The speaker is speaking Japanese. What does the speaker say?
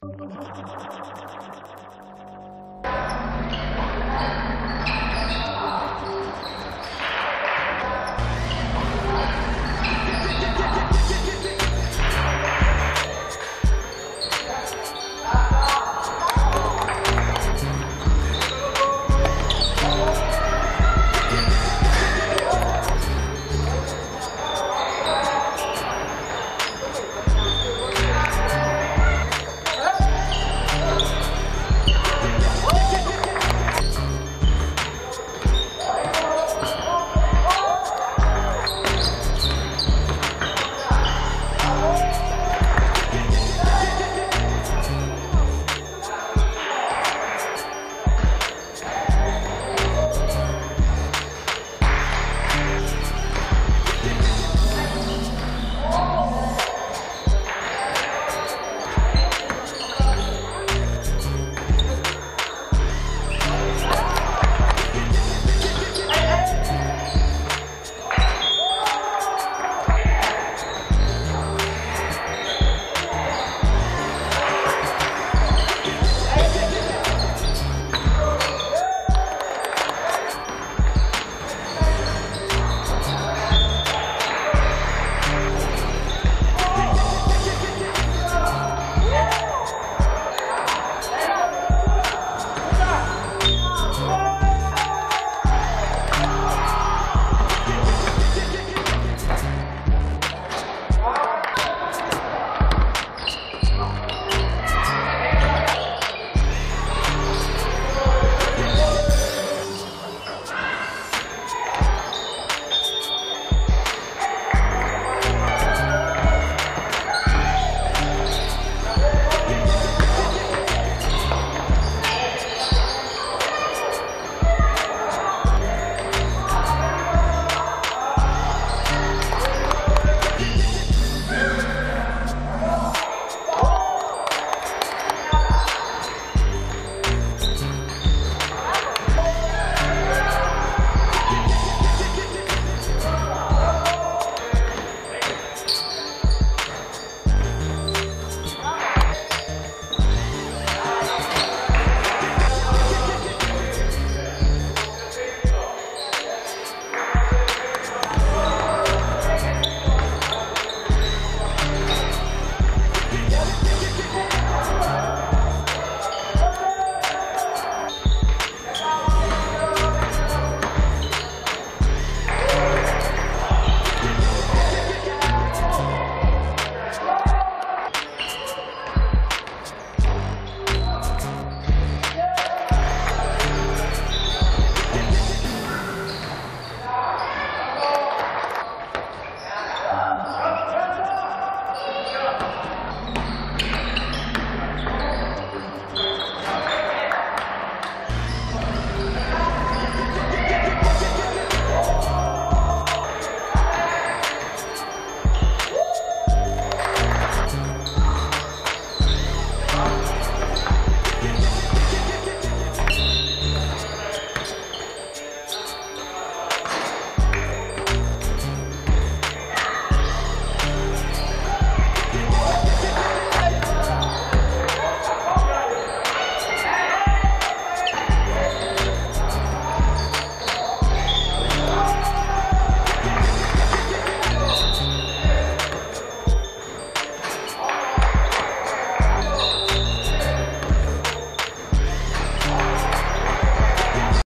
行きましょう行きましょう行きましょう。